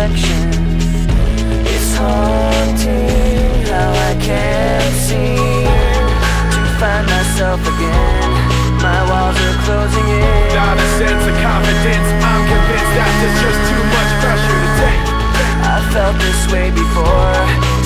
It's haunting how I can't seem to find myself again. My walls are closing in. Not a sense of confidence. I'm convinced that there's just too much pressure to take. I felt this way before.